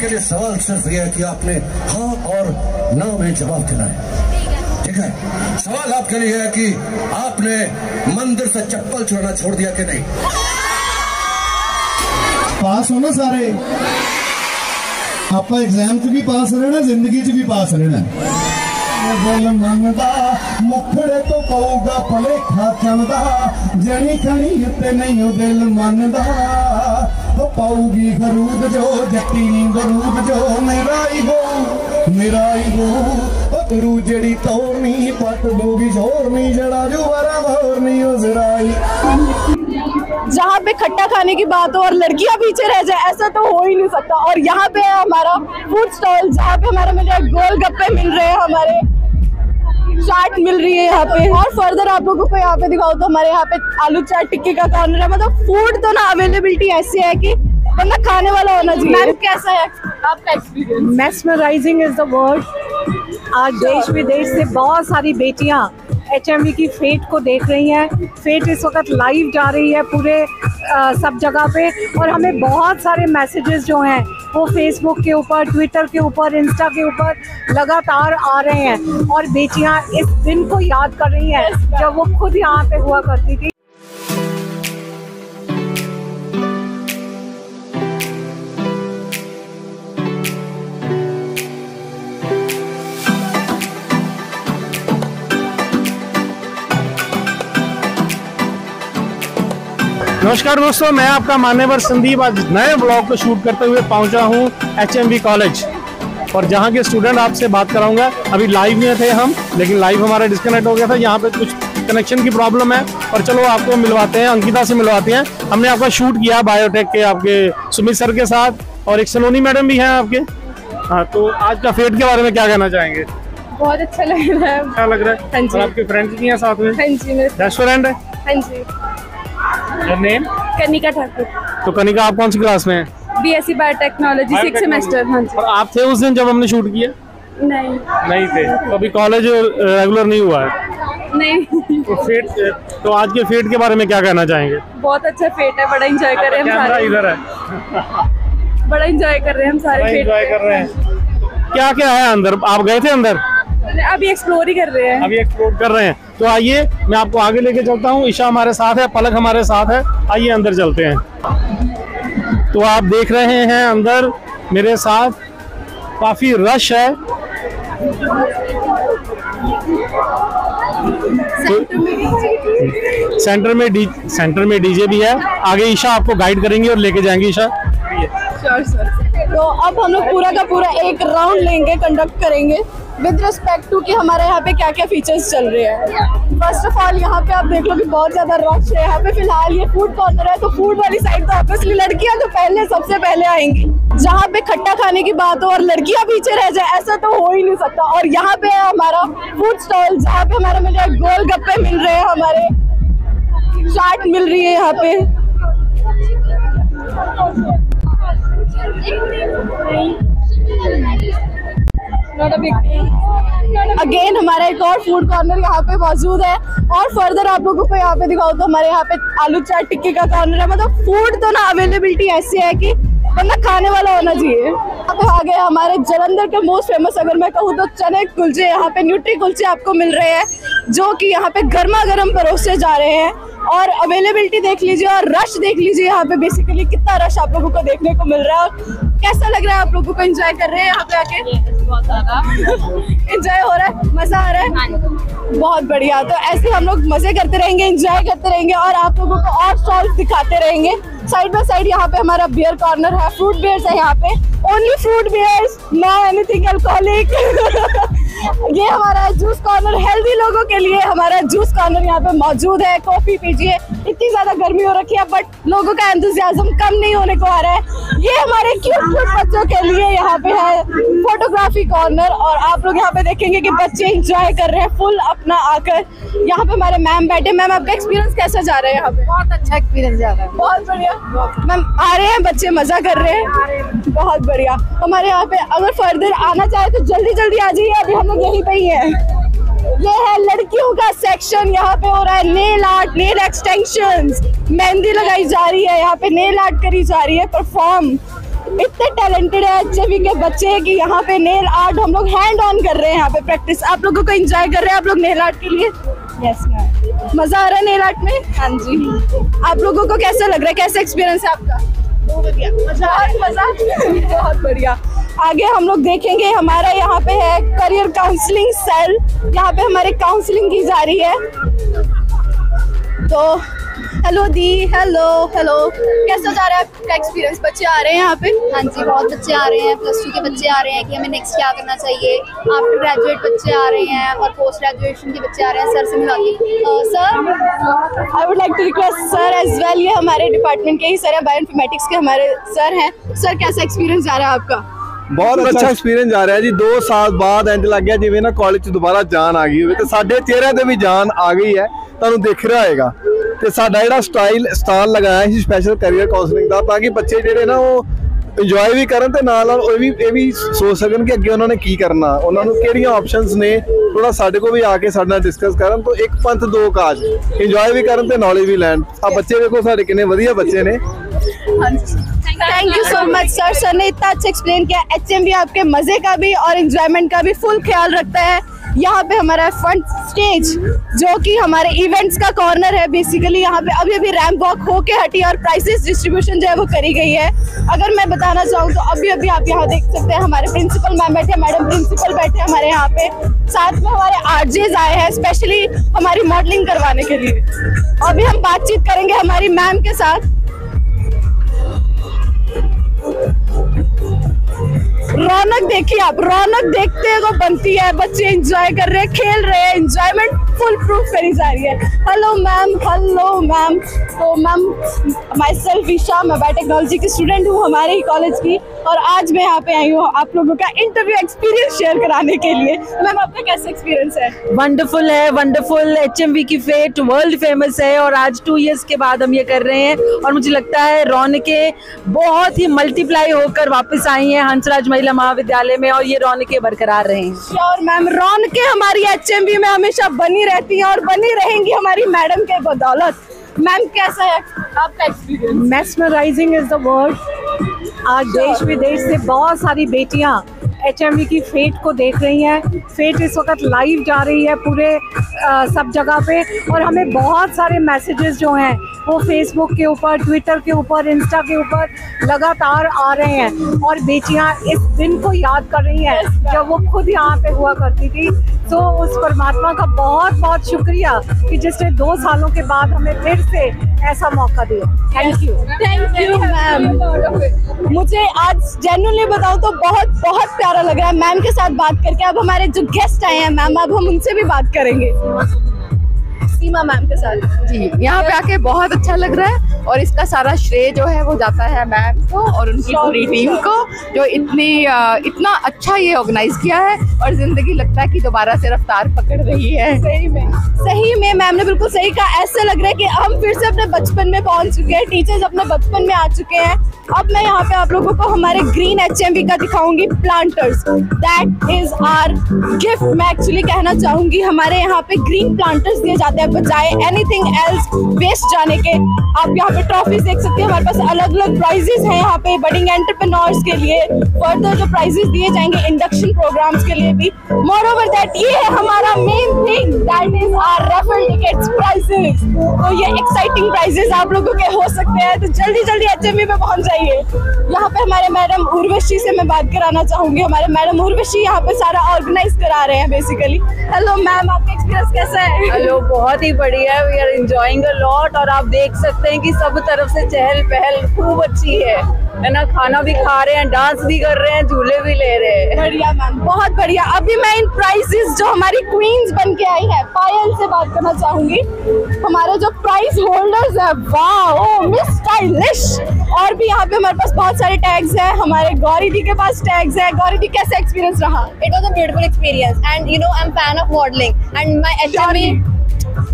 आपके लिए सवाल सिर्फ़ यह है कि आपने हाँ और ना में जवाब देना है। ठीक है? सवाल आपके लिए है कि आपने मंदिर से चप्पल छोड़ना छोड़ दिया कि नहीं? पास हो ना सारे। आपका एग्ज़ाम च भी पास रहना ज़िंदगी च भी पास रहना। ਮੁਖੜੇ ਤੋਂ ਪਊਗਾ ਭਲੇਖਾ ਚੰਦਾ ਜਣੀ ਖਣੀ ਉੱਤੇ ਨਹੀਂ ਉਹ ਦਿਲ ਮੰਨਦਾ ਉਹ ਪਾਊਗੀ ਗਰੂਦ ਜੋ ਜੱਟੀ ਨੀ ਗਰੂਦ ਜੋ ਮੇਰਾ ਹੀ ਹੋ ਮੇਰਾ ਹੀ ਹੋ ਉਹ ਗਰੂ ਜਿਹੜੀ ਤੋੜਨੀ ਪੱਟ ਦੂਗੀ ਜ਼ੋਰਨੀ ਜੜਾ ਜੋ ਵਰਾ ਵਰਨੀ ਉਹ ਜ਼ਰਾਈ जहाँ पे खट्टा खाने की बात हो और लड़कियां पीछे रह जाए ऐसा तो हो ही नहीं सकता और यहाँ पे है हमारा फूड स्टॉल जहाँ पे हमारा मिल रहा है गोल गप्पे मिल रहे हैं हमारे चाट मिल रही है यहाँ पे। और फर्दर आप लोगों को यहाँ पे दिखाओ तो हमारे यहाँ पे आलू चाट टिक्की का कॉर्नर है। मतलब फ़ूड तो ना अवेलेबिलिटी ऐसी है की बंदा खाने वाला होना चाहिए। मैम कैसा है आपका experience mesmerising is the word आज देश विदेश से बहुत सारी बेटियाँ एचएमवी की फेट को देख रही हैं। फेट इस वक्त लाइव जा रही है पूरे आ, सब जगह पे। और हमें बहुत सारे मैसेजेस जो हैं वो फेसबुक के ऊपर ट्विटर के ऊपर इंस्टा के ऊपर लगातार आ रहे हैं। और बेटियाँ इस दिन को याद कर रही हैं जब वो खुद यहाँ पे हुआ करती थी। नमस्कार दोस्तों मैं आपका मान्यवर संदीप आज नए ब्लॉग को शूट करते हुए पहुँचा हूँ एच कॉलेज और जहाँ के स्टूडेंट आपसे बात कराऊँगा अभी लाइव में थे हम लेकिन लाइव हमारा डिस्कनेक्ट हो गया था यहाँ पे कुछ कनेक्शन की प्रॉब्लम है। और चलो आपको मिलवाते हैं अंकिता से मिलवाते हैं। हमने आपका शूट किया बायोटेक के आपके सुमित सर के साथ और एक सलोनी मैडम भी हैं आपके। हाँ तो आज का फेट के बारे में क्या कहना चाहेंगे? बहुत अच्छा लग रहा है। क्या लग रहा है? हाँ आपके फ्रेंड्स भी हैं साथ में? हाँ रेस्टोरेंट है? जी कनिका ठाकुर। तो कनिका आप कौन सी क्लास में हैं? B S C biotechnology six semester हाँ जी। और आप थे उस दिन जब हमने शूट किया? नहीं। नहीं थे। तो अभी कॉलेज रेगुलर नहीं हुआ है? नहीं। तो फेट तो आज के फेट के बारे में क्या कहना चाहेंगे? बहुत अच्छा फेट है बड़ा एंजॉय कर रहे हैं हम सारे। इधर है। बड़ा एंजॉय कर रहे हैं हम सारे फेट एंजॉय कर रहे हैं। क्या क्या है अंदर? आप गए थे अंदर? अभी एक्सप्लोर ही कर रहे हैं। अभी एक्सप्लोर कर रहे हैं। तो आइए मैं आपको आगे लेके चलता हूँ। ईशा हमारे साथ है पलक हमारे साथ है। आइए अंदर चलते हैं। तो आप देख रहे हैं अंदर मेरे साथ काफ़ी रश है। सेंटर में डी सेंटर में डीजे भी है। आगे ईशा आपको गाइड करेंगे और लेके जाएँगे। ईशा। श्योर सर तो अब हम लोग पूरा का पूरा एक राउंड लेंगे कंडक्ट करेंगे। विद रिस्पेक्ट टू कि हमारे यहाँ पे क्या क्या फीचर्स चल रहे हैं। फ़र्स्ट ऑफ़ ऑल यहाँ पे आप देख लो कि बहुत ज़्यादा रश है। यहाँ पे फ़िलहाल ये फ़ूड कॉर्नर है तो फ़ूड वाली साइड तो ऑब्वियसली लड़कियाँ तो पहले, सबसे पहले आएँगी। जहाँ पे खट्टा खाने की बात हो और लड़कियाँ पीछे रह जाए, ऐसा तो हो ही नहीं सकता। और यहाँ पे है हमारा फ़ूड स्टॉल जहाँ पे हमारा मिल रहा गोल गप्पे मिल रहे हैं, हमारे चाट मिल रही है यहाँ पे। अगेन हमारा एक और फ़ूड कॉर्नर यहाँ पे मौजूद है। और फर्दर आप लोगों को यहाँ पे दिखाओ तो हमारे यहाँ पे आलू चाट टिक्की का कॉर्नर है। मतलब फ़ूड तो ना अवेलेबिलिटी ऐसी है कि बंदा खाने वाला होना चाहिए। यहाँ पे आ गए हमारे जलंधर के मोस्ट फ़ेमस अगर मैं कहूँ तो चने कुलचे यहाँ पे न्यूट्री कुलचे आपको मिल रहे हैं जो कि यहाँ पे गर्मा गर्म परोसे जा रहे हैं। और अवेलेबिलिटी देख लीजिए और रश देख लीजिए यहाँ पे बेसिकली कितना रश आप लोगों को देखने को मिल रहा है। और कैसा लग रहा है आप लोगों को एंजॉय कर रहे हैं यहाँ पे आके? बहुत ज़्यादा। एंजॉय हो रहा है? मज़ा आ रहा है? बहुत बढ़िया। तो ऐसे हम लोग मज़े करते रहेंगे एंजॉय करते रहेंगे और आप लोगों को और स्टॉल दिखाते रहेंगे। साइड बाय साइड यहाँ पे हमारा बियर कॉर्नर है फ्रूट बियर्स है यहाँ पे। Only fruit beers no anything alcoholic ये हमारा जूस कॉर्नर हेल्दी लोगों के लिए हमारा जूस कॉर्नर यहाँ पे मौजूद है। कॉफ़ी पीजिए। इतनी ज़्यादा गर्मी हो रखी है बट लोगों का एंथुजियाज्म कम नहीं होने को आ रहा है। ये हमारे क्यूट क्यूट बच्चों के लिए यहाँ पे है। फोटोग्राफी कॉर्नर और आप लोग यहाँ पे देखेंगे कि बच्चे एंजॉय कर रहे हैं फुल अपना आकर यहाँ पे हमारे मैम बैठे। मैम आपका एक्सपीरियंस कैसा जा रहा है यहाँ पे? बहुत अच्छा एक्सपीरियंस जा रहा है। बहुत बढ़िया। मैम आ रहे हैं बच्चे मज़ा कर रहे हैं। बहुत बढ़िया। हमारे यहाँ पे अगर फर्दर आना चाहे तो जल्दी जल्दी आ जाइए। अभी हम लोग यहीं पे ही हैं। ये है लड़कियों का सेक्शन यहाँ पे हो रहा है nail art nail extension mehndi लगाई जा रही है। यहाँ पे नेल आर्ट करी जा रही है। परफॉर्म इतने टैलेंटेड है अच्छे भी के बच्चे कि यहाँ पे नेल आर्ट हम लोग हैंड ऑन कर रहे हैं यहाँ पे प्रैक्टिस आप लोगों को एंजॉय कर रहे हैं आप लोग नेल आर्ट के लिए? यस मैम मज़ा आ रहा है नेल आर्ट में? हाँ जी। आप लोगों को कैसा लग रहा है? कैसा एक्सपीरियंस है आपका? है। बहुत बढ़िया। आगे हम लोग देखेंगे हमारा यहाँ पे है करियर काउंसलिंग सेल यहाँ पे हमारे काउंसलिंग की जा रही है। तो हेलो दी हेलो हेलो कैसा जा रहा है आपका एक्सपीरियंस बच्चे आ रहे हैं यहाँ पे? हाँ जी बहुत बच्चे आ रहे हैं। प्लस टू के बच्चे आ रहे हैं कि हमें नेक्स्ट क्या करना चाहिए? आफ्टर ग्रेजुएट बच्चे आ रहे हैं और पोस्ट ग्रेजुएशन के बच्चे आ रहे हैं। सर से मिलाती sir I would like to request sir as well ये हमारे डिपार्टमेंट के ही सर है। बायोइन्फॉर्मेटिक्स के हमारे सर हैं। सर कैसा एक्सपीरियंस जा रहा है आपका? ਬਹੁਤ ਅੱਛਾ ਐਕਸਪੀਰੀਅੰਸ ਜਾ ਰਿਹਾ ਜੀ। 2 ਸਾਲ ਬਾਅਦ ਇੰਜ ਲੱਗਿਆ ਜਿਵੇਂ ਨਾ ਕਾਲਜ 'ਚ ਦੁਬਾਰਾ ਜਾਨ ਆ ਗਈ ਹੋਵੇ। ਤੇ ਸਾਡੇ ਚਿਹਰਿਆਂ ਤੇ ਵੀ ਜਾਨ ਆ ਗਈ ਹੈ। ਤੁਹਾਨੂੰ ਦਿਖ ਰਿਹਾ ਹੋਏਗਾ। ਤੇ ਸਾਡਾ ਜਿਹੜਾ ਸਟਾਈਲ ਸਟਾਲ ਲਗਾਇਆ ਸੀ ਸਪੈਸ਼ਲ ਕੈਰੀਅਰ ਕਾਉਂਸਲਿੰਗ ਦਾ ਤਾਂ ਕਿ ਬੱਚੇ ਜਿਹੜੇ ਨਾ ਉਹ ਇੰਜੋਏ ਵੀ ਕਰਨ ਤੇ ਨਾਲ ਨਾਲ ਉਹ ਵੀ ਇਹ ਵੀ ਸੋਚ ਸਕਣ ਕਿ ਅੱਗੇ ਉਹਨਾਂ ਨੇ ਕੀ ਕਰਨਾ। ਉਹਨਾਂ ਨੂੰ ਕਿਹੜੀਆਂ ਆਪਸ਼ਨਸ ਨੇ ਥੋੜਾ ਸਾਡੇ ਕੋਲ ਵੀ ਆ ਕੇ ਸਾਡੇ ਨਾਲ ਡਿਸਕਸ ਕਰਨ ਤੋਂ ਇੱਕ ਪੰਥ ਦੋ ਕਾਜ। ਇੰਜੋਏ ਵੀ ਕਰਨ ਤੇ ਨੌਲੇਜ ਵੀ ਲੈਣ। ਆ ਬੱਚੇ ਵੇਖੋ ਸਾਡੇ ਕਿੰਨੇ ਵਧੀਆ ਬੱਚੇ ਨੇ। Thank you so much sir sir ने इतना अच्छा एक्सप्लेन किया। एच आपके मज़े का भी और इंजॉयमेंट का भी फुल ख्याल रखता है। यहाँ पे हमारा फ्रंट स्टेज जो कि हमारे इवेंट्स का कॉर्नर है बेसिकली यहाँ पे अभी अभी रैम्प वॉक होके हटी और प्राइसेस डिस्ट्रीब्यूशन जो है वो करी गई है। अगर मैं बताना चाहूँ तो अभी अभी आप यहाँ देख सकते हैं, हमारे प्रिंसिपल मैम बैठे मैडम प्रिंसिपल बैठे हमारे यहाँ पे। साथ में हमारे आरजेज आए हैं स्पेशली हमारी मॉडलिंग करवाने के लिए। अभी हम बातचीत करेंगे हमारी मैम के साथ। रौनक देखिए आप, रौनक देखते को बनती है, बच्चे एंजॉय कर रहे हैं, खेल रहे हैं एंजॉयमेंट फुल प्रूफ करी जा रही है। हेलो मैम हेलो मैम तो मैम माई सेल्फ ईशा मैं बायोटेक्नोलॉजी की स्टूडेंट हूँ हमारे ही कॉलेज की और आज मैं यहाँ पे आई हूँ आप लोगों का इंटरव्यू एक्सपीरियंस शेयर कराने के लिए। मैम आपका कैसा एक्सपीरियंस है? वंडरफुल है वंडरफुल एचएमवी की फेट वर्ल्ड फ़ेमस है और आज टू ईयर्स के बाद हम ये कर रहे हैं और मुझे लगता है रौनकें बहुत ही मल्टीप्लाई होकर वापस आई हैं। हंसराज महिला महाविद्यालय में और ये रौनकें बरकरार रहें। और मैम रौनकें हमारी एच में हमेशा बनी रहती हैं और बनी रहेंगी हमारी मैडम के बदौलत। मैम कैसा है आपका experience mesmerising is the word आज देश विदेश से बहुत सारी बेटियाँ एच की फेट को देख रही हैं। फेट इस वक्त लाइव जा रही है पूरे आ, सब जगह पे और हमें बहुत सारे मैसेजेस जो हैं वो फेसबुक के ऊपर ट्विटर के ऊपर इंस्टा के ऊपर लगातार आ रहे हैं। और बेटियाँ इस दिन को याद कर रही हैं, जब वो खुद यहाँ पे हुआ करती थी। तो उस परमात्मा का बहुत बहुत शुक्रिया कि जिसने दो सालों के बाद हमें फिर से ऐसा मौका दिया। Thank you thank you ma'am मुझे आज जेन्युइनली बताऊँ तो बहुत बहुत प्यारा लग रहा है। मैम के साथ बात करके अब हमारे जो गेस्ट आए हैं मैम अब हम उनसे भी बात करेंगे। सीमा मैम के साथ। जी यहाँ पे आके बहुत अच्छा लग रहा है और इसका सारा श्रेय जो है वो जाता है मैम को और उनकी पूरी टीम को जो इतनी इतना अच्छा ये ऑर्गेनाइज किया है और ज़िंदगी लगता है कि दोबारा से रफ्तार पकड़ रही है। सही में सही में मैम ने बिल्कुल सही कहा। ऐसा लग रहा है कि हम फिर से अपने बचपन में पहुँच चुके हैं टीचर्स अपने बचपन में आ चुके हैं। अब मैं यहाँ पे आप लोगों को हमारे ग्रीन एच का दिखाऊँगी planters that is our gift मैं एक्चुअली कहना चाहूँगी हमारे यहाँ पे ग्रीन प्लांटर्स दिए जाते हैं। बजाय एनीथिंग एल्स वेस्ट जाने के। आप यहाँ पे ट्रॉफीज देख सकते हैं। हमारे पास अलग अलग प्राइजेस हैं यहाँ पे बडिंग एंटरप्रेन्योर्स के लिए। फर्दर जो प्राइजेस दिए जाएँगे इंडक्शन प्रोग्राम्स के लिए भी। मोर ओवर दैट ये है हमारा main thing that is our referral tickets prizes तो ये एक्साइटिंग प्राइजेस आप लोगों के हो सकते हैं। तो जल्दी जल्दी एच में पहुँच जाइए। यहाँ पे हमारे मैडम उर्वशी से मैं बात कराना चाहूँगी। हमारे मैडम उर्वशी यहाँ पे सारा ऑर्गेनाइज करा रहे हैं बेसिकली हेलो मैम आपका एक्सपीरियंस कैसा है? हेलो बहुत ही बढ़िया है। We are enjoying a lot और आप देख सकते हैं कि सब तरफ़ से चहल पहल खूब अच्छी है। है ना? खाना भी खा रहे हैं डांस भी कर रहे हैं झूले भी ले रहे हैं। बढ़िया मैम बहुत बढ़िया। अभी मैं इन प्राइजेस जो हमारी क्वींस बन के आई है पायल से बात करना चाहूँगी। हमारे जो प्राइज होल्डर्स है वाह मिस स्टाइलिश और भी यहाँ पे हमारे पास बहुत सारे टैग्स हैं। हमारे गौरी दी के पास टैग्स है। गौरी दी कैसा एक्सपीरियंस रहा? It was a beautiful experience. And you know I'm fan of modeling. And my HME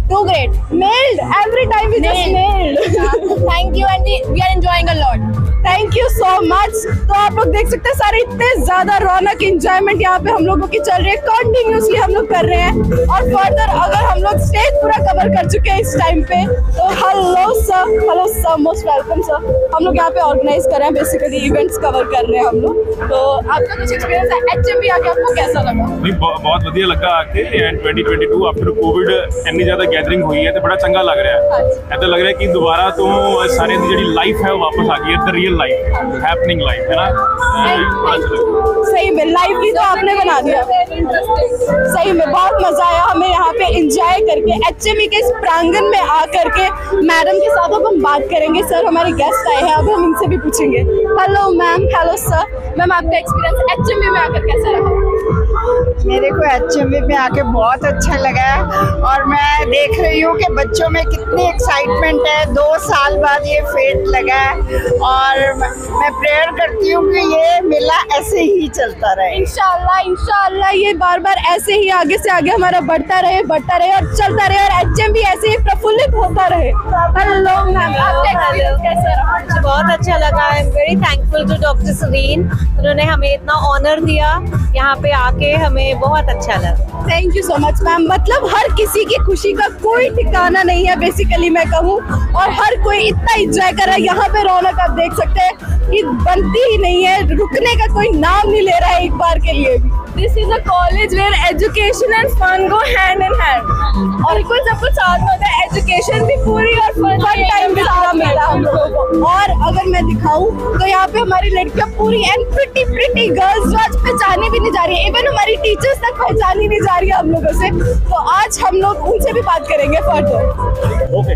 too great. nailed every time we just nailed Thank you and we, we are enjoying a lot. Thank you so much तो आप लोग देख सकते हैं सारे इतने ज्यादा रौनक enjoyment यहाँ पे हम लोगों की चल रही है कंटिन्यूसली हम लोग कर रहे हैं और फर्दर अगर हम लोग स्टेज पूरा कवर कर चुके हैं इस टाइम पे तो hello sir hello sir most welcome sir हम लोग यहाँ पे ऑर्गेनाइज कर रहे हैं बेसिकली इवेंट्स कवर कर रहे हैं हम लोग तो आपका कुछ एक्सपीरियंस है एच एम आके आपको कैसा लगा ਨਹੀਂ ਬਹੁ- ਬਹੁਤ ਵਧੀਆ ਲੱਗਾ ਆ ਕੇ ਐਂਡ 2022 ਆਫਟਰ ਕੋਵਿਡ ਇੰਨੀ ਜ਼ਿਆਦਾ ਗੈਦਰਿੰਗ ਹੋਈ ਹੈ ਤੇ ਬੜਾ ਚੰਗਾ ਲੱਗ ਰਿਹਾ ਹੈ ਐਦਾਂ ਲੱਗ ਰਿਹਾ ਕਿ ਦੁਬਾਰਾ ਤੋਂ ਸਾਰਿਆਂ ਦੀ ਜਿਹੜੀ ਲਾਈਫ ਹੈ ਉਹ ਵਾਪਸ ਆ ਗਈ ਹੈ ਦ ਰੀਅਲ लाइफ हैपनिंग लाइफ है ना? सही में लाइवली तो आपने बना दिया। सही में बहुत मज़ा आया हमें यहाँ पे इंजॉय करके। एच एम के इस प्रांगण में आ करके मैडम के साथ अब हम बात करेंगे। सर हमारे गेस्ट आए हैं अब हम इनसे भी पूछेंगे। Hello ma'am hello sir ma'am आपका एक्सपीरियंस एच में आकर कैसा रहा? मेरे को एचएमबी में आके बहुत अच्छा लगा है। और मैं देख रही हूँ कि बच्चों में कितनी एक्साइटमेंट है। दो साल बाद ये फेट लगा है। और मैं प्रेयर करती हूँ कि ये मेला ऐसे ही चलता रहे। इंशाल्लाह इंशाल्लाह ये बार बार ऐसे ही आगे से आगे हमारा बढ़ता रहे बढ़ता रहे और चलता रहे और एच भी ऐसे ही प्रफुल्लित होता हेलो मैम रहा मुझे बहुत अच्छा लगा। I am very thankful to doctor Sarin उन्होंने हमें इतना ऑनर दिया। यहाँ पे आके हमें बहुत अच्छा लगा। Thank you so much ma'am मतलब हर किसी की खुशी का कोई ठिकाना नहीं है बेसिकली मैं कहूँ। और हर कोई इतना इंजॉय कर रहा है। यहाँ पे रौनक आप देख सकते हैं कि बनती ही नहीं है। रुकने का कोई नाम नहीं ले रहा है एक बार के लिए भी। This is a college where education and fun go hand in hand और कुछ सब कुछ साथ में होता है एजुकेशन भी पूरी और फन टाइम भी सारा मिला हम लोगों को। और अगर मैं दिखाऊँ तो यहाँ पे हमारी लड़कियाँ पूरी एंड प्रिटी प्रिटी गर्ल्स जो आज पहचानी भी नहीं जा रही है इवन हमारी टीचर्स तक पहचानी नहीं जा रही है हम लोगों से। तो आज हम लोग उनसे भी बात करेंगे फर्दर ओके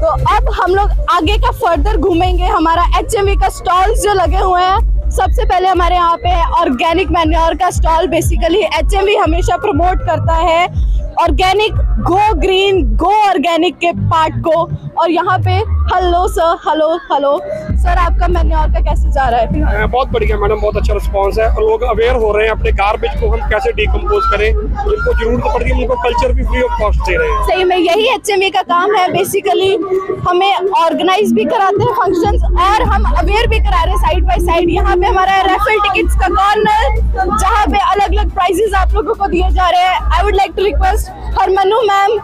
तो अब हम लोग आगे का फर्दर घूमेंगे। हमारा एच का स्टॉल्स जो लगे हुए हैं सबसे पहले हमारे यहाँ पे ऑर्गेनिक मैन्योर का स्टॉल बेसिकली एच हमेशा प्रमोट करता है। Organic go green go organic के पार्ट को। और यहाँ पे hello sir hello hello sir आपका मैन्योर का कैसे जा रहा है बहुत बढ़िया मैडम बहुत अच्छा रिस्पांस है और लोग अवेयर हो रहे हैं अपने गार्बेज को हम कैसे डिकम्पोज करें। जिनको ज़रूरत पड़ रही है उनको कल्चर भी फ्री ऑफ़ कॉस्ट दे रहे हैं। सही में यही एच का काम है बेसिकली हमें ऑर्गेनाइज भी कराते हैं फ़ंक्शंस और हम अवेयर भी करा रहे हैं साइड बाय साइड यहाँ पे हमारा रेफल टिकट्स का कॉर्नर जहाँ पे अलग अलग प्राइजेस आप लोगों को दिए जा रहे हैं। I would like to request Harmanu ma'am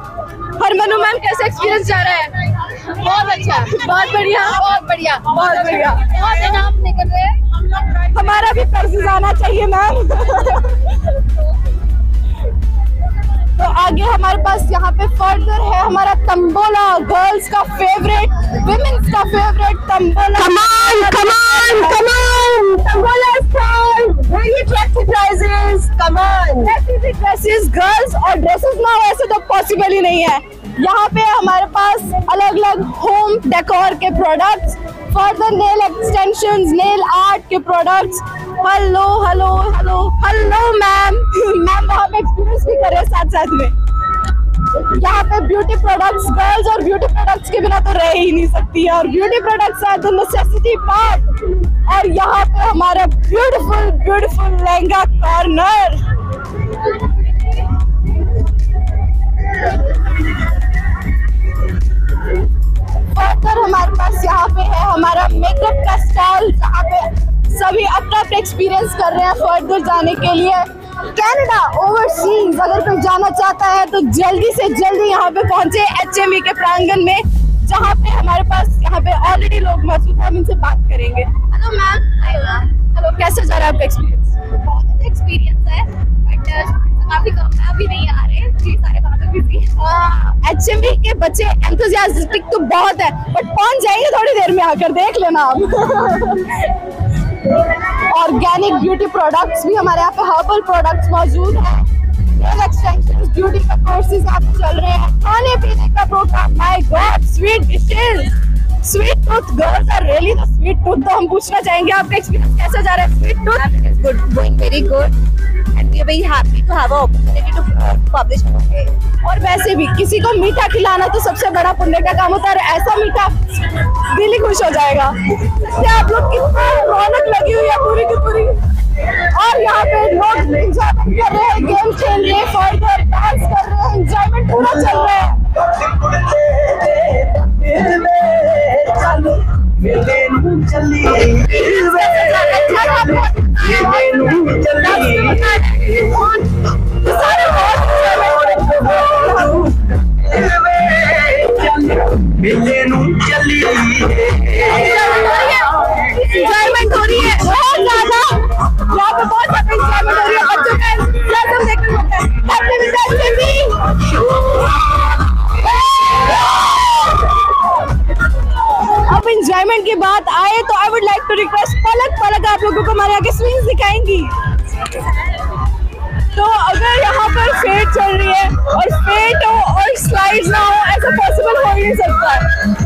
Harmanu ma'am कैसा एक्सपीरियंस जा रहा है? बहुत अच्छा। बहुत बढ़िया। बहुत बढ़िया। बहुत बढ़िया। बहुत इनाम निकल रहे हैं। हमारा भी कर्ज जाना चाहिए मैम। तो आगे हमारे पास यहाँ पे फर्दर है हमारा तंबोला गर्ल्स का फेवरेट वुमेन्स का फेवरेट तंबोला। कमाल कमाल कमाल tambola style very attractive prizes come on dresses girls और ड्रेसेस ना ऐसे तो पॉसिबल ही नहीं है। यहाँ पे हमारे पास अलग अलग होम डेकोर के products further nail extensions nail art के products hello hello hello hello ma'am ma'am वहाँ पे एक्सपीरियंस भी कर रहे साथ साथ में। यहाँ पे ब्यूटी प्रोडक्ट्स गर्ल्स और ब्यूटी प्रोडक्ट्स के बिना तो रह ही नहीं सकती और beauty products are the necessity part और यहाँ पे हमारा beautiful beautiful lehenga corner further हमारे पास यहाँ पे है हमारा मेकअप का स्टॉल जहाँ पे सभी अपना अपना एक्सपीरियंस कर रहे हैं फर्दर जाने के लिए। कनाडा ओवरसीज अगर कोई जाना चाहता है तो जल्दी से जल्दी यहाँ पे पहुँचे एच के प्रांगण में जहाँ पे हमारे पास यहाँ पे ऑलरेडी लोग मौजूद हैं हम इनसे बात करेंगे। हेलो मैम हेलो कैसे जा रहा है आपका एक्सपीरियंस बहुत अच्छा एक्सपीरियंस है बट काफ़ी कम अभी नहीं आ रहे। एच के बच्चे तो बहुत है बट पहुँच जाएँगे थोड़ी देर में आकर देख लेना आप? ऑर्गेनिक ब्यूटी प्रोडक्ट्स भी हमारे यहाँ पे हर्बल प्रोडक्ट्स मौजूद हैं। ब्यूटी का कोर्सेज यहाँ पे चल रहे हैं। खाने पीने का programme my God sweet sweet tooth girls are really the sweet tooth तो हम पूछना चाहेंगे, आपका एक्सपीरियंस कैसा जा रहा है? Sweet tooth good, going very good are very happy to have an opportunity to uh, publish okay. और वैसे भी किसी को मीठा खिलाना तो सबसे बड़ा पुण्य का काम होता है ऐसा मीठा दिल ही खुश हो जाएगा। आप लोग कितना रौनक लगी हुई है पूरी की पूरी। और यहाँ पे लोग एंजॉयमेंट कर रहे हैं गेम खेल रहे हैं फर्दर डांस कर रहे हैं एंजॉयमेंट पूरा चल रहा है। दिखाएँगी तो अगर यहाँ पर फेट चल रही है और फेट हो और स्लाइड ना हो, ऐसा पॉसिबल हो ही नहीं सकता।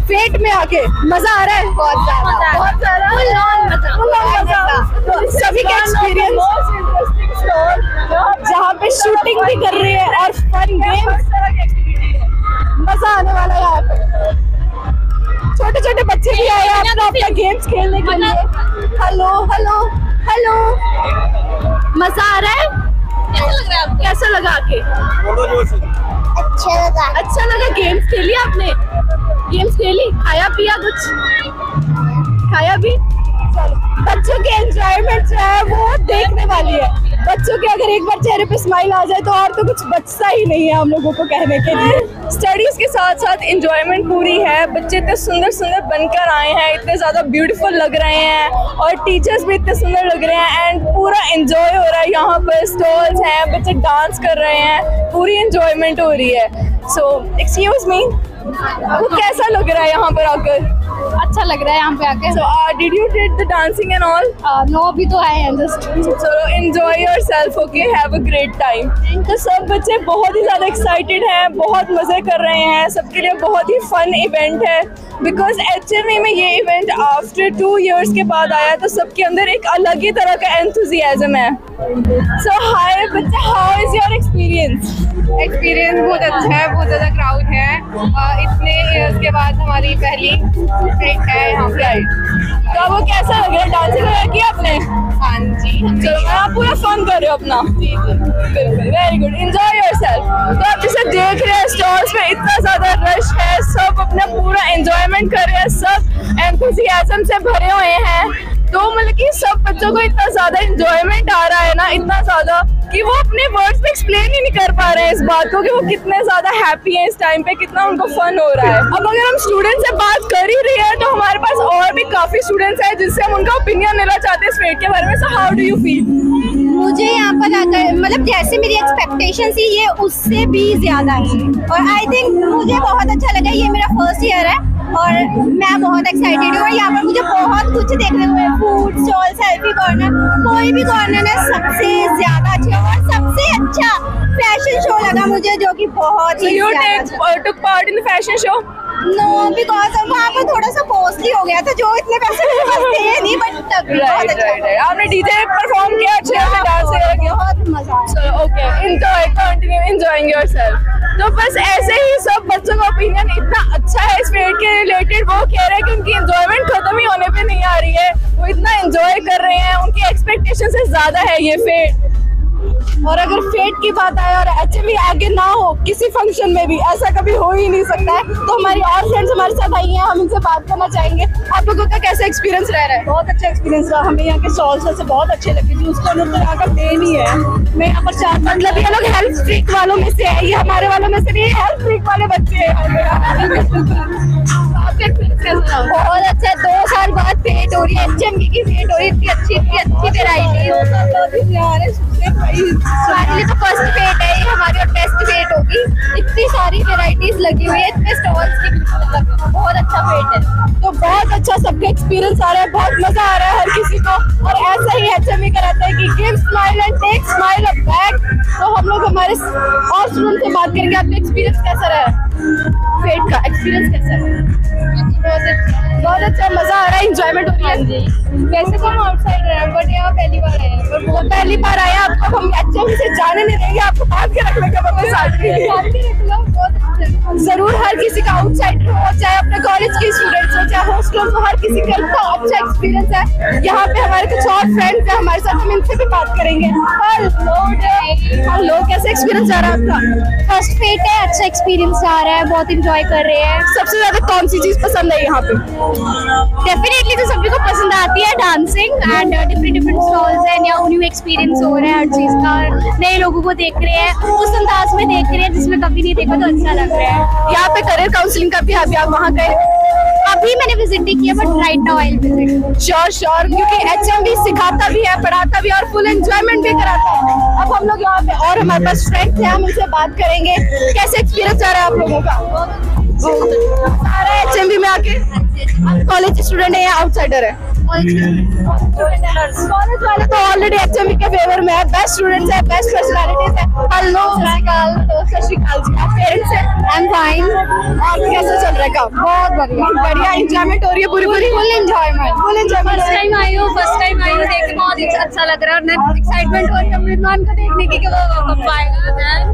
फेट में आके मज़ा आ रहा है बहुत ज़्यादा बहुत ज़्यादा मज़ा। तो सभी का एक्सपीरियंस जहाँ पे शूटिंग भी कर रही है और फन गेम्स मज़ा आने वाला है यहाँ पे छोटे छोटे बच्चे भी आए हैं अपना अपना गेम्स खेलने के लिए हेलो हेलो हेलो मज़ा आ रहा है कैसा लग रहा है आपको कैसा लगा के अच्छा लगा अच्छा लगा गेम्स खेली आपने गेम्स खेली, खाया पिया कुछ? खाया भी? बच्चों के एंजॉयमेंट जो है वो देखने वाली है। बच्चों के अगर एक बार चेहरे पे स्माइल आ जाए तो और तो कुछ बचता ही नहीं है हम लोगों को कहने के लिए। स्टडीज़ के साथ साथ इंजॉयमेंट पूरी है। बच्चे इतने सुंदर सुंदर बनकर आए हैं इतने ज़्यादा ब्यूटीफुल लग रहे हैं और टीचर्स भी इतने सुंदर लग रहे हैं एंड पूरा इंजॉय हो रहा है। यहाँ पर स्टॉल्स हैं बच्चे डांस कर रहे हैं पूरी इंजॉयमेंट हो रही है। सो एक्सक्यूज मी वो कैसा लग रहा है यहाँ पर आकर? अच्छा लग रहा है यहाँ पे आके। Uh, did you did the dancing and all? No अभी तो आए हैं जस्ट चलो enjoy yourself, okay? Have a great time. तो सब बच्चे बहुत ही ज़्यादा excited हैं, बहुत मज़े कर रहे हैं, सबके लिए बहुत ही fun event है. Because HME में ये इवेंट आफ्टर टू years के बाद आया तो सबके अंदर एक अलग ही तरह का enthusiasm है. So hi बच्चे, how is your experience? Experience बहुत अच्छा है बहुत ज़्यादा क्राउड है। इतने ईयर्स के बाद हमारी पहली ट्रिप है यहाँ पे आई। तो आपको कैसा लग रहा है? डांसिंग वगैरह किया आपने? हाँ जी चलो आप पूरा फन कर रहे हो अपना। बिल्कुल वेरी गुड एंजॉय योरसेल्फ तो आप जैसे देख रहे हैं स्टॉल्स में इतना ज़्यादा रश है सब अपना पूरा एंजॉयमेंट कर रहे हैं सब एंथुजियाज्म से भरे हुए हैं। तो मतलब कि सब बच्चों को इतना ज़्यादा एंजॉयमेंट आ रहा है ना, इतना ज़्यादा कि वो अपने वर्ड्स में एक्सप्लेन ही नहीं कर पा रहे हैं इस बात को कि वो कितने ज़्यादा हैप्पी हैं इस टाइम पे, कितना उनको फन हो रहा है। अब अगर हम स्टूडेंट से बात कर ही रहे हैं तो हमारे पास और भी काफ़ी स्टूडेंट्स हैं जिससे हम उनका ओपिनियन लेना चाहते हैं इस के बारे में। So how do you feel मुझे यहाँ पर आकर मतलब जैसे मेरी एक्सपेक्टेशन थी, ये उससे भी ज़्यादा है और आई थिंक मुझे बहुत अच्छा लगा, ये मेरा फ़र्स्ट ईयर है। और मैं बहुत एक्साइटेड हूँ और यहाँ पर मुझे बहुत कुछ देखने को मिला फ़ूड स्टॉल सेल्फी कॉर्नर कोई भी कॉर्नर है सबसे ज़्यादा अच्छा और सबसे अच्छा फ़ैशन शो लगा मुझे जो कि बहुत So ही you ज़्यादा uh, took part in the fashion show? No because वहाँ पर थोड़ा सा कॉस्टली हो गया था जो इतने पैसे मेरे पास थे नहीं बट तब भी बहुत अच्छा right, right. आपने डीजे परफॉर्म किया अच्छे से डांस वगैरह किया? बहुत मज़ा आया। Okay enjoy continue enjoying yourself तो बस ऐसे ही सब बच्चों का ओपिनियन इतना अच्छा है इस फेट के रिलेटेड वो कह रहे हैं कि उनकी एंजॉयमेंट खत्म ही होने पे नहीं आ रही है। वो इतना एंजॉय कर रहे हैं उनकी एक्सपेक्टेशन से ज़्यादा है ये फेट और अगर फेट की बात आए और एच आगे ना हो किसी फ़ंक्शन में भी ऐसा कभी हो ही नहीं सकता है। तो हमारी और फ्रेंड्स हमारे साथ आई हैं हम इनसे बात करना चाहेंगे। आप लोगों का कैसा एक्सपीरियंस रह रहा है? बहुत अच्छा एक्सपीरियंस रहा। हमें यहाँ के स्टॉल्स से बहुत अच्छे लगे जूस कॉर्नर तो यहाँ का मेन ही है। मैं यहाँ पर चार मतलब ये लोग हेल्थ फ्रीक वालों में से है ये हमारे वालों में से नहीं हेल्थ फ्रीक वाले बच्चे हैं। बहुत अच्छा दो साल बाद फेट हो रही है। एच की वेट हो रही इतनी अच्छी इतनी अच्छी वेराइटी हमारे लिए तो फ़र्स्ट वेट है। ये हमारी और टेस्ट वेट होगी। इतनी सारी वेराइटीज लगी हुई है। इतने स्टॉल्स की बहुत अच्छा वेट है। तो बहुत अच्छा सबका एक्सपीरियंस आ रहा है। बहुत मज़ा आ रहा है हर किसी को। और ऐसा ही एचएमई कराता है कि give smile and take smile up back तो हम लोग हमारे और स्टूडेंट से बात करेंगे आपका एक्सपीरियंस कैसा रहा? फेट का एक्सपीरियंस कैसा रहा? बहुत अच्छा मज़ा आ रहा है इंजॉयमेंट हो रही है। जी। वैसे तो हम आउटसाइडर हैं बट यहाँ पहली बार आए हैं। पर वो पहली बार आए आपको हम अच्छे से जाने नहीं देंगे आपको बाँध के रख लेंगे के बहुत ज़रूर हर किसी का आउटसाइड हो चाहे अपने कॉलेज के स्टूडेंट्स हो चाहे हॉस्टल हो हर किसी का इतना अच्छा एक्सपीरियंस है। यहाँ पे हमारे कुछ और फ्रेंड्स हैं हमारे साथ हम इनसे भी बात करेंगे। हेलो हेलो कैसे एक्सपीरियंस आ रहा है आपका? फ़र्स्ट फेट है अच्छा एक्सपीरियंस आ रहा है बहुत इंजॉय कर रहे हैं। सबसे ज़्यादा कौन सी चीज़ पसंद है यहाँ पे? डेफिनेटली तो सभी को पसंद आती है dancing and different different stalls हैं या न्यू एक्सपीरियंस हो रहा है हर चीज़ का। नए लोगों को देख रहे हैं उस अंदाज में देख रहे हैं जिसमें कभी नहीं देखा तो अच्छा लग। रहा है। यहाँ पे करियर काउंसलिंग का भी अभी आप वहाँ गए। अभी मैंने विज़िट नहीं किया but right now I visit sure sure क्योंकि एचएमबी सिखाता भी है पढ़ाता भी है और फुल एंजॉयमेंट भी कराता है। अब हम लोग यहाँ पे और हमारे पास फ्रेंड्स हैं हम उनसे बात करेंगे। कैसे एक्सपीरियंस आ रहा है आप लोगों का? सारा एच में आके? कॉलेज स्टूडेंट है या आउटसाइडर है? कॉलेज वाले तो ऑलरेडी एचएमई के फेवर में है बेस्ट स्टूडेंट्स है बेस्ट पर्सनालिटीज है। हेलो सत तो सत श्रीकाल जी आप पेरेंट्स हैं? आई एम फाइन और कैसे चल रहा है काम? बहुत बढ़िया। बढ़िया। एंजॉयमेंट हो रही है पूरी पूरी? Full enjoyment full enjoyment first time आई हूँ? फ़र्स्ट टाइम आई हूँ देख बहुत अच्छा लग रहा है। और एक्साइटमेंट हो रही है अमृतमान को देखने की कि वो कब आएगा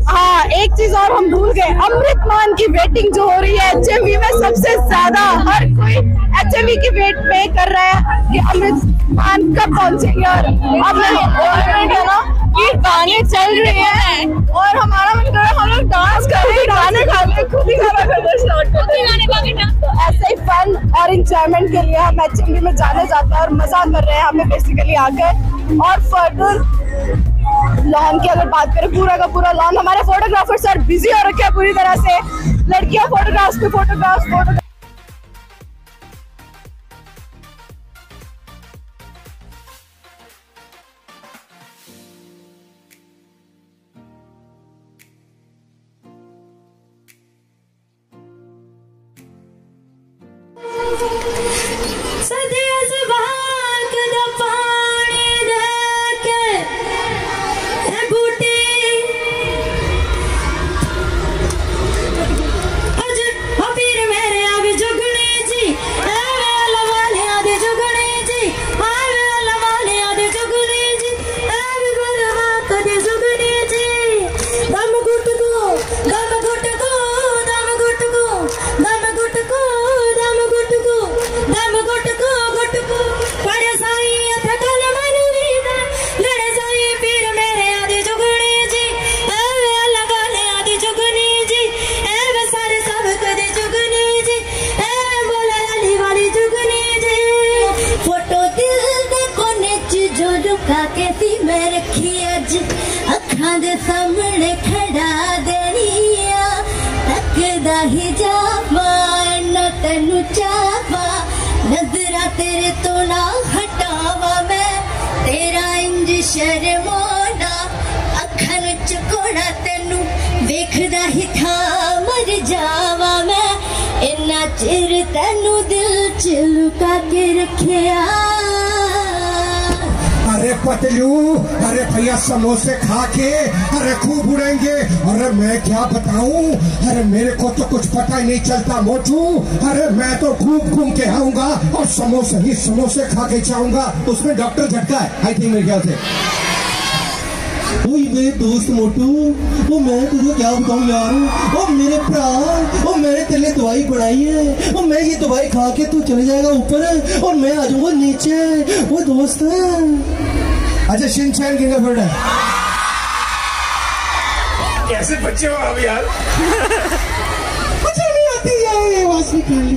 हाँ? एक चीज़ और हम भूल गए। अमृतमान की वेटिंग जो हो रही है एचएमवी में सबसे ज़्यादा हर कोई एचएमवी की वेट पे कर रहा है। कि अमृतमान कब पहुँचेंगे और अब है ना ये गाने चल रहे हैं और हमारा मन कर रहा हम लोग डांस कर रहे हैं, गाने रहे खुद ही गाना करना स्टार्ट कर रहे हैं। तो ऐसे ही फन और इंजॉयमेंट के लिए हम एचएमवी में जाने जाते हैं और मज़ा कर रहे हैं हमें बेसिकली आकर और फर्दर लॉन की अगर बात करें, पूरा का पूरा लॉन, हमारे फोटोग्राफर सर बिज़ी हो रखे हैं पूरी तरह से। लड़कियाँ फोटोग्राफ्स पे फोटोग्राफ्स फ़ोटो पतलू। अरे भैया, समोसे खा के अरे खूब उड़ेंगे। अरे मैं क्या बताऊँ? अरे मेरे को तो कुछ पता ही नहीं चलता मोटू। अरे मैं तो खूब घूम के आऊँगा और समोसे ही समोसे खा के जाऊँगा। उसमें डॉक्टर झटका है। आई थिंक मेरे ख्याल से। मेरे दोस्त मोटू, ओ मैं तुझे क्या बताऊँ यार? ओ मेरे भरा ओ मैंने तेरे दवाई बनाई है। ओ मैं ये दवाई खा के तू चले जाएगा ऊपर, और मैं आ जाऊँगा नीचे। वो दोस्त। अच्छा शिनचैन किंग का है कैसे बच्चे हो आप यार? मुझे नहीं आती यार ये आवाज़ निकाल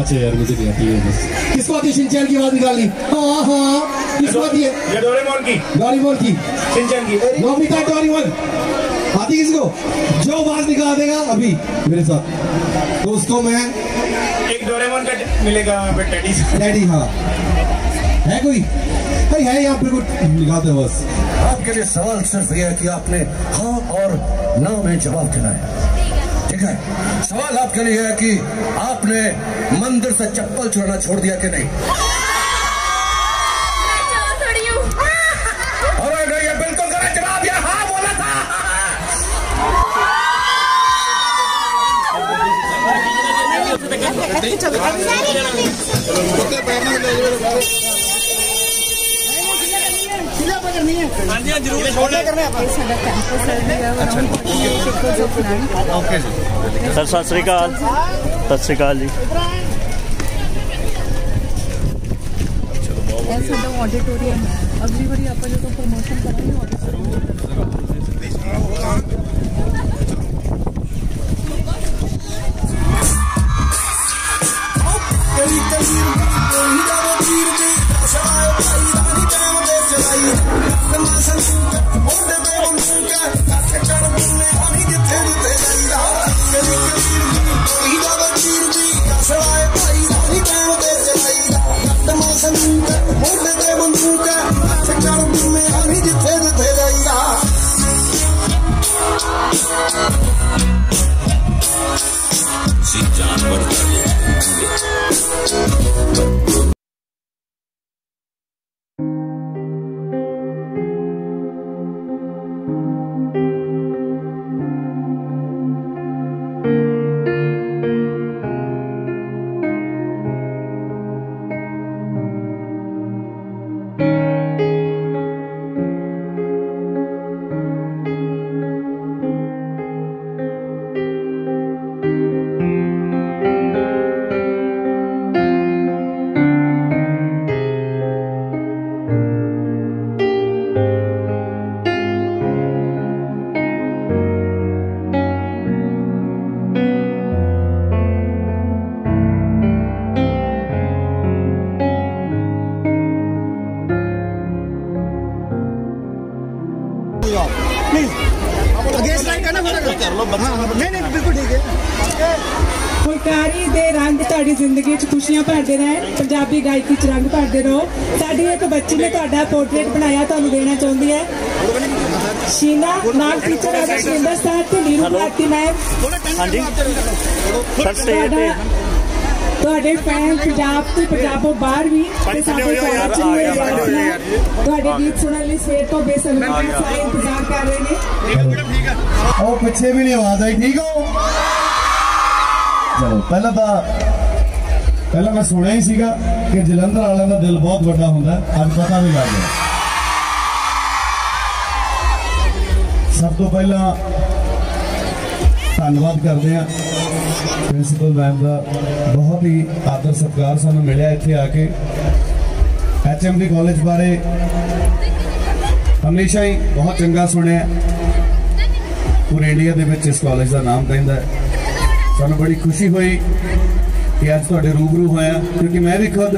अच्छा यार मुझे नहीं आती है बस। किसको आती है शिनचैन की आवाज़ निकाली हाँ हाँ किसको आती है? ये डोरेमोन की। डोरेमोन की। शिनचैन की। Nobita Doraemon. आती किसको? जो आवाज़ निकाल देगा अभी मेरे साथ। तो उसको मैं एक डोरेमोन का मिलेगा टेडी डैडी हाँ। है कोई भाई है यहाँ पे कोई निकालते हो बस आपके लिए सवाल सिर्फ़ यह है कि आपने हाँ और ना में जवाब देना है ठीक है सवाल आपके लिए है कि आपने मंदिर से चप्पल चुराना छोड़ दिया कि नहीं और अगर ये बिल्कुल गलत जवाब ये हाँ बोला था ਸਰ ਸਤਿ ਸ੍ਰੀ ਅਕਾਲ ਸਤਿ ਸ੍ਰੀ ਅਕਾਲ ਜੀ ਇਹ ਸਾਡਾ ਆਡੀਟੋਰੀਅਮ ਹੈ ਅਗਲੀ ਵਾਰੀ ਆਪਾਂ ਜਦੋਂ ਪ੍ਰੋਮੋਸ਼ਨ ਕਰਾਂਗੇ जानवर ਭਰਦੇ ਰਹੋ। ਸਾਡੀ ਇੱਕ ਬੱਚੀ ਨੇ ਤੁਹਾਡਾ ਪੋਰਟਰੇਟ ਬਣਾਇਆ ਤੁਹਾਨੂੰ ਦੇਣਾ ਚਾਹੁੰਦੀ ਹੈ। ਸ਼ੀਨਾ ਨਾਲ ਟੀਚਰ ਹੈ ਸ਼ਿੰਦਰ ਸਾਹਿਬ ਤੇ ਨੀਰੂ ਭਾਰਤੀ ਮੈਮ ਹਾਂਜੀ। ਸਰ ਸਟੇਜ ਤੇ ਤੁਹਾਡੇ ਫੈਨ ਪੰਜਾਬ ਤੇ ਪੰਜਾਬੋਂ ਬਾਹਰ ਵੀ ਤੇ ਸਾਡੇ ਕਾਲਜ ਚ ਵੀ ਵਿਦਿਆਰਥੀ ਤੁਹਾਡੇ ਗੀਤ ਸੁਣਨ ਲਈ ਸਵੇਰ ਤੋਂ ਬੇਸਬਰੀ ਨਾਲ ਸਾਰੇ ਇੰਤਜ਼ਾਰ ਕਰ ਰਹੇ ਨੇ। ਉਹ ਪਿੱਛੇ ਵੀ ਨਹੀਂ ਆਵਾਜ਼ ਆਈ। ਠੀਕ ਹੋ? ਚਲੋ ਪਹਿਲਾਂ ਤਾਂ ਪਹਿਲਾਂ ਮੈਂ ਸੁਣਿਆ ਹੀ ਸੀਗਾ ਕਿ ਜਲੰਧਰ ਵਾਲਿਆਂ ਦਾ ਦਿਲ ਬਹੁਤ ਵੱਡਾ ਹੁੰਦਾ ਹੈ। ਅੱਜ ਪਤਾ ਵੀ ਲੱਗ ਗਿਆ। ਸਭ ਤੋਂ ਪਹਿਲਾਂ ਧੰਨਵਾਦ ਕਰਦੇ ਹਾਂ। ਪ੍ਰਿੰਸੀਪਲ ਮੈਮ ਦਾ ਬਹੁਤ ਹੀ ਆਦਰ ਸਤਿਕਾਰ ਸਾਨੂੰ ਮਿਲਿਆ ਇੱਥੇ ਆ ਕੇ। ਐਚਐਮਡੀ ਕਾਲਜ ਬਾਰੇ ਹਮੇਸ਼ਾ ਹੀ ਬਹੁਤ ਚੰਗਾ ਸੁਣਿਆ। ਪੂਰੇ ਇੰਡੀਆ ਦੇ ਵਿੱਚ ਇਸ ਕਾਲਜ ਦਾ ਨਾਮ ਕਹਿੰਦਾ ਸਾਨੂੰ ਬੜੀ ਖੁਸ਼ੀ ਹੋਈ। ਕਿ ਅੱਜ ਤੁਹਾਡੇ ਰੂਬਰੂ ਹੋਇਆ ਕਿਉਂਕਿ ਮੈਂ ਵੀ ਖੁਦ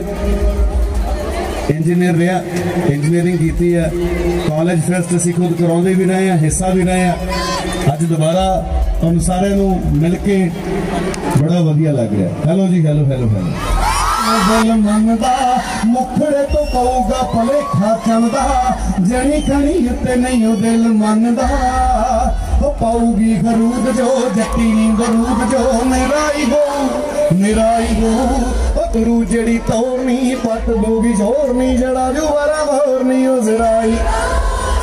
ਇੰਜੀਨੀਅਰ ਰਿਹਾ ਇੰਜੀਨੀਅਰਿੰਗ ਕੀਤੀ ਹੈ। ਕਾਲਜ ਫੈਸਟ ਅਸੀਂ ਖੁਦ ਕਰਾਉਂਦੇ ਵੀ ਰਹੇ ਹਾਂ, ਹਿੱਸਾ ਵੀ ਰਹੇ ਹਾਂ। ਅੱਜ ਦੁਬਾਰਾ ਤੁਹਾਨੂੰ ਸਾਰਿਆਂ ਨੂੰ ਮਿਲ ਕੇ ਬੜਾ ਵਧੀਆ ਲੱਗ ਰਿਹਾ ਹੈਲੋ ਜੀ ਹੈਲੋ ਹੈਲੋ ਹੈਲੋ ਦਿਲ ਮੰਨਦਾ, ਮੁਖੜੇ ਤੋਂ ਪਊਗਾ ਭਲੇਖਾ ਚੱਲਦਾ ਜਣੀ ਖਣੀ ਉੱਤੇ ਨਹੀਂ ਉਹ ਦਿਲ ਮੰਨਦਾ। ਉਹ ਪਾਊਗੀ ਖਰੂਦ ਜੋ, ਜੱਟੀ ਨੀ ਬਰੂਦ ਜੋ ਮੇਰਾਈ ਹੋ ਹੋ ਉਹ ਗੁਰੂ ਜਿਹੜੀ ਤੋਰਨੀ ਪੱਟ ਦੋਗੀ ਝੋਰਨੀ ਜੜਾ ਜੋ ਵਾਰਾ ਵਰਨੀ ਉਹ ਜ਼ਰਾਈ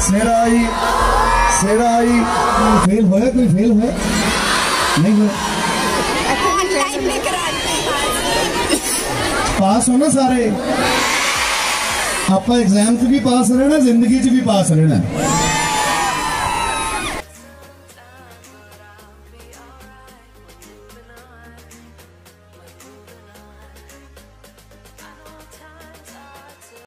ਸਿਰਾਈ ਸਿਰਾਈ ਫੇਲ ਹੋਇਆ ਕੋਈ ਫੇਲ ਹੋਇਆ ਨਹੀਂ ਹੋਇਆ ਪਾਸ ਹੋ ਨਾ ਸਾਰੇ ਆਪਾਂ ਐਗਜ਼ਾਮ 'ਚ ਵੀ ਪਾਸ ਰਹਿਣਾ ਜ਼ਿੰਦਗੀ 'ਚ ਵੀ ਪਾਸ ਰਹਿਣਾ